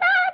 not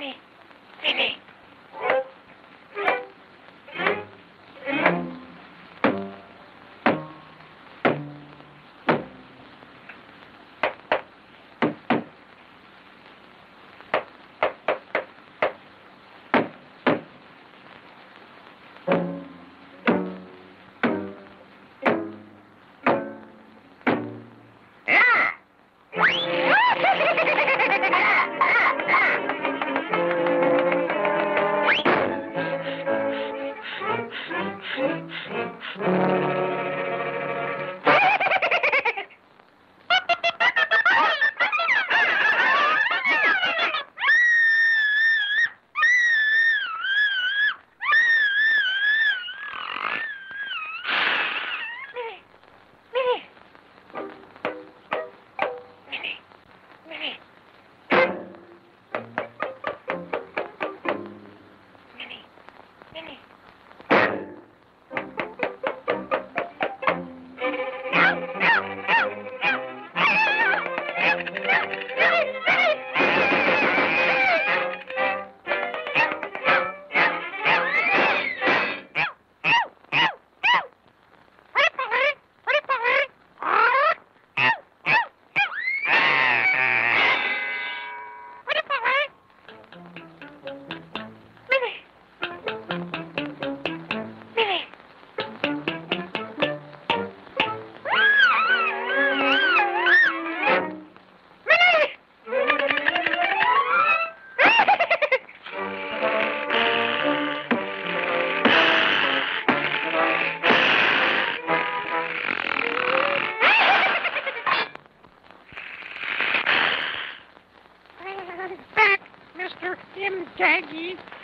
back, Daggy.